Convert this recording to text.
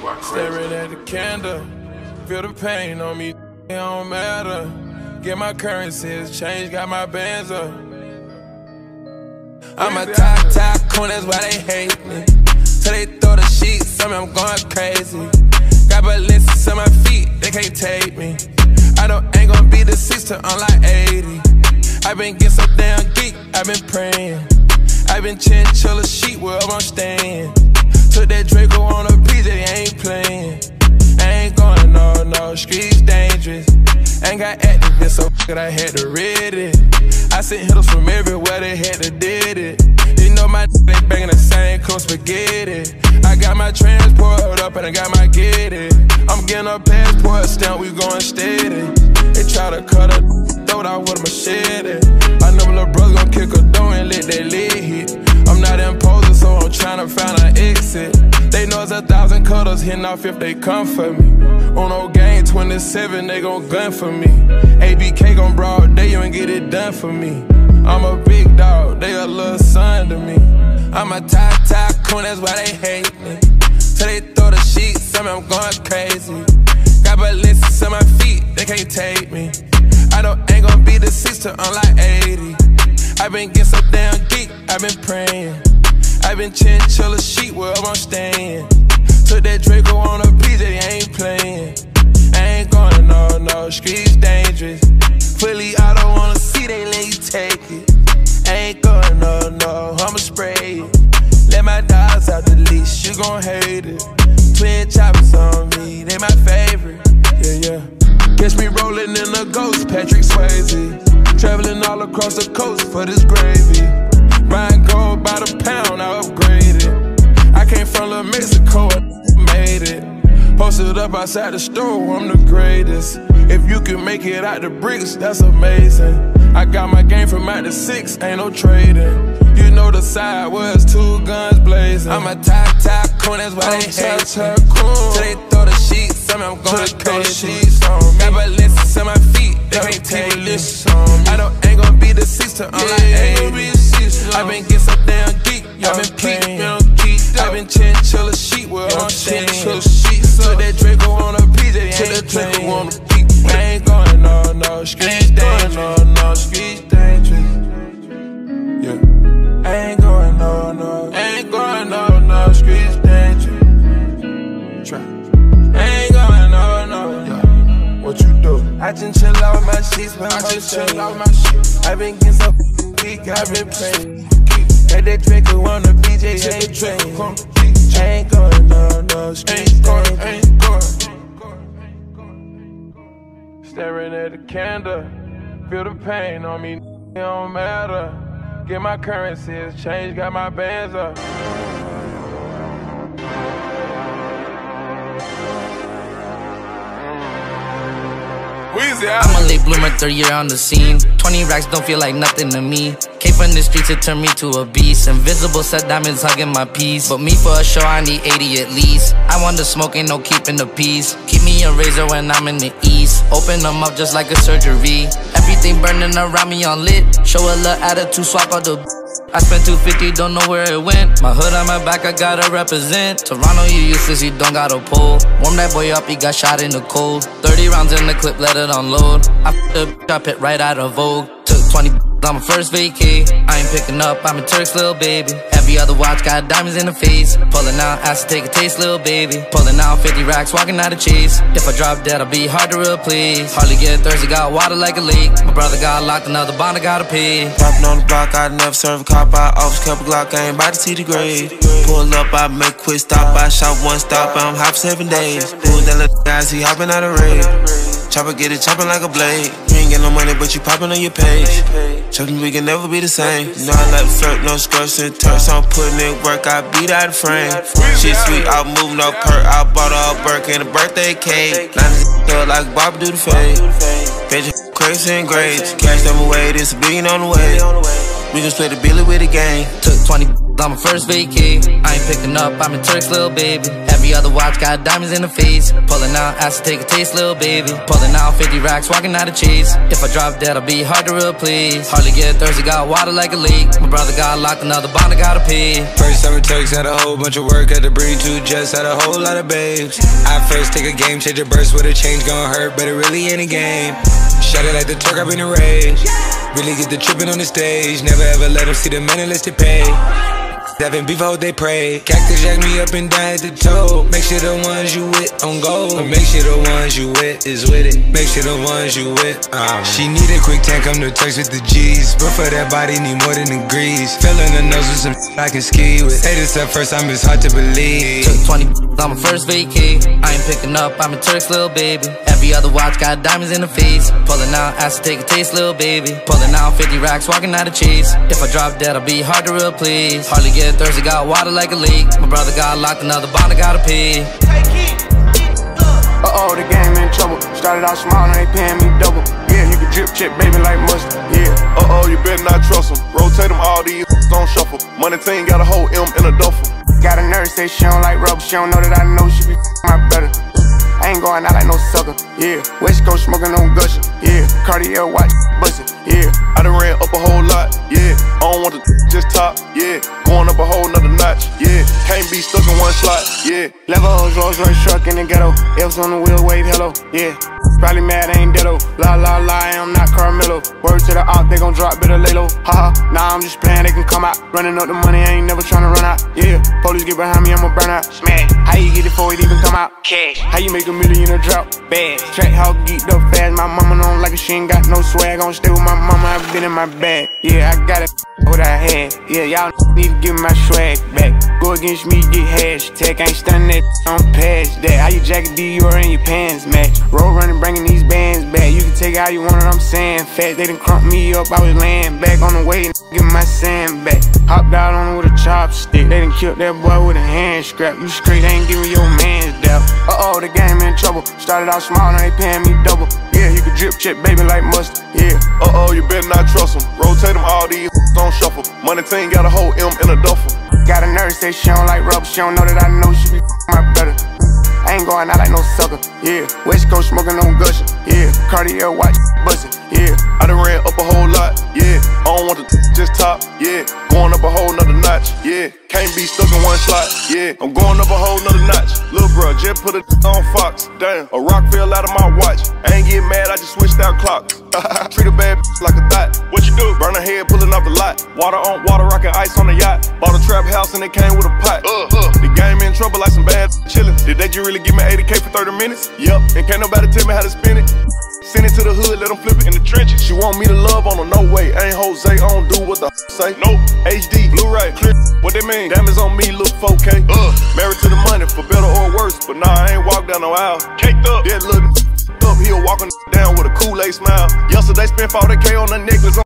You are crazy. Staring at the candle, feel the pain on me. It don't matter. Get my currencies, change, got my bands up. I'm a top tycoon, that's why they hate me. So they throw the sheets, on me, I'm going crazy. Got ballistics on my feet, they can't take me. I don't ain't gonna be the six to unlike 80. i been getting so damn geek, i been praying. i been chinchilla sheet wherever I'm staying. I had to read it. I sent hitters from everywhere, they had to did it. You know my they banging the same cold spaghetti. I got my transport up and I got my get it. I'm getting a passport stamp, we going steady. They try to cut a throat out with a machete. I know little brother gon' kick a door and let that lid hit. I'm not imposing, so I'm trying to find an exit. A thousand cutters hitting off if they come for me. On no game 27, they gon' gun for me. ABK gon' broad day, you ain't get it done for me. I'm a big dog, they a little son to me. I'm a top tycoon, that's why they hate me. So they throw the sheets, on me, I'm going crazy. Got ballistics on my feet, they can't take me. I don't ain't gon' be the sister, unlike 80. i been getting so damn geek, I've been praying. I've been chinchilla sheet where I'm staying. Twin choppers on me, they my favorite. Yeah, yeah. Catch me rolling in a ghost, Patrick Swayze. Traveling all across the coast for this gravy. Buying gold by the pound, I upgraded. I came from La Mexico, I made it. Posted up outside the store, I'm the greatest. If you can make it out the bricks, that's amazing. I got my game from out the six, ain't no trading. You know the side was two guns blazing. I'm a top tycoon, that's why they hate me. So they throw the sheets me I'm going crazy. Got ballistics on me. Never listen to my feet, they can't take this. I don't ain't gonna be the sister, I'm like, hey. I been getting so damn geek, I been peak, I been chinchilla sheet where I'm chinchilla sheet. So that Draco on a PJ, ain't Draco on a no, no, streets dangerous, no, no, streets dangerous. Yeah, I ain't going no, no, ain't going no, no, streets dangerous. Try. Ain't going on no Yeah. what you do? I just chill out my sheets when I just chill out my sheets. I been getting so weak, I been praying. Had that Draco on the BJ, ain't train. Ain't going no, no, ain't going, ain't going. Staring at the candle, feel the pain on me, it don't matter. Get my currencies changed, got my bands up. I'm a late bloomer, third year on the scene. 20 racks don't feel like nothing to me. Came from the streets, it turned me to a beast. Invisible set diamonds hugging my piece. But me for a show, I need 80 at least. I want the smoke, ain't no keeping the peace. Keep me a razor when I'm in the east. Open them up just like a surgery. Everything burning around me on lit. Show a little attitude, swap out the. I spent 250, don't know where it went. My hood on my back, I gotta represent. Toronto, you useless, you don't got a pole. Warm that boy up, he got shot in the cold. 30 rounds in the clip, let it unload. I f***ed up, it right out of Vogue. Took 20 on my first vacay. I ain't picking up, I'm a Turk's little baby. Every other watch got diamonds in the face. Pulling out, asked to take a taste, little baby. Pulling out 50 racks, walking out of cheese. If I drop dead, I'll be hard to replace. Hardly get thirsty, got water like a leak. My brother got locked, another bond, I gotta pay. Popping on the block, I never serve a cop. I always kept a Glock, I ain't about to see the grade. Pull up, I make quick stop. I shot one stop, I'm hop seven days. Who's that little guy, he hopping out of raid. Chopper get it chopping like a blade. Ain't get no money, but you poppin' on your page. Choking, we can never be the same. You know I like to flirt, no skirts and turks. I'm putting in work, I beat out the frame. Shit sweet, I move no perk. I bought a Burke and a birthday cake. Line like Bob do the fade. Page crazy and grades. Cash them away, this a billion on the way. We can split the billy with the gang. Took 20 on my first vacay. I ain't picking up, I'm a Turk's little baby. Every other watch got diamonds in the face. Pulling out, ask to take a taste, little baby. Pulling out 50 racks, walking out of cheese. If I drop dead, I'll be hard to replace. Hardly get thirsty, got water like a leak. My brother got locked, another bond, I gotta pay. First summer Turks had a whole bunch of work, had to bring two jets, had a whole lot of babes. I first take a game changer burst with a change gon' hurt, but it really ain't a game. Shut it like the Turk, I've been a rage. Really get the tripping on the stage, never ever let them see the man unless they pay. Seven before they pray. Cactus jack me up and down at the toe. Make sure the ones you with on go. Make sure the ones you with is with it. Make sure the ones you with. Um. She need a quick tank, come to text with the G's. But for that body, need more than degrees. Filling the nose with some I can ski with. Say this first, I'm it's hard to believe. Took 20 on my first vacay. I ain't picking up, I'm a Turk's little baby. Every other watch got diamonds in the face. Pulling out, ask to take a taste, little baby. Pulling out 50 racks, walking out of cheese. If I drop dead, I'll be hard to replace. Hardly get thirsty, got water like a leak. My brother got locked, another bond, I got a pay. Uh oh, the game in trouble. Started out small, now they paying me double. Yeah, you can drip check, baby, like mustard. Yeah. Uh oh, you better not trust them. Rotate them, all these on shuffle. Money team got a whole M in a duffel. Got a nurse, say she don't like rubber. She don't know that I know she be my brother. I ain't going out like no sucker. Yeah. West Coast smoking on gushing. Yeah. Cartier watch Yeah. Levels, Rolls Royce truck in the ghetto. F's on the wheel, wave hello. Yeah. Probably mad, ain't deado. La la la, Carmelo. Word to the op, they gon' drop, better lay low. Haha, nah, I'm just playing, they can come out. Running up the money, I ain't never tryna run out. Yeah, police get behind me, I'ma burn out. Smash, how you get it before it even come out? Cash, how you make a million a drop? Bad, track how geeked up fast. My mama don't like it, she ain't got no swag. Gon' stay with my mama, I've been in my bag. Yeah, I got it, what I had. Yeah, y'all need to give my swag back. Go against me, get hashtag. Ain't stunning that, I'm past that. How you jacket you are in your pants match. Roll running, bringing these bands back. You can take it how you want it, I'm saying. Fat, they done crump me up, I was laying back on the way, get my sand back. Hopped out on it with a chopstick. They done killed that boy with a hand scrap. You straight ain't giving your man's doubt. Uh oh, the game in trouble. Started out small, now they paying me double. Yeah, you can drip check, baby, like mustard. Yeah. Uh oh, you better not trust them. Rotate them, all these on shuffle. Money team got a whole M in a duffel. Got a nurse, say she don't like rubber. She don't know that I know she be my brother. Ain't going out like no sucker, yeah. West Coast smoking on gushing, yeah. Cartier watch bustin', yeah. I want to just top, yeah. Going up a whole nother notch, yeah. Can't be stuck in one slot, yeah. I'm going up a whole nother notch. Lil' bro, just put it on Fox, damn. A rock fell out of my watch. I ain't get mad, I just switched out clocks. Treat a bad like a thought. What you do? Burn a head, pulling off the lot. Water on water, rockin' ice on the yacht. Bought a trap house and it came with a pot. Uh, uh. The game in trouble like some bad chillin'. Did they just really give me 80k for 30 minutes? Yep. And can't nobody tell me how to spin it. Send it to the hood, let them flip it in the trenches. She want me to love on her, no way. Ain't Jose, I don't do what the say. Nope. HD, Blu-ray, clear. What they mean? Diamonds on me, look 4K. Uh, married to the money, for better or worse. But nah, I ain't walk down no aisle. Caked up. That little up, he'll walking down with a Kool-Aid smile. Yesterday spent 40K on a necklace.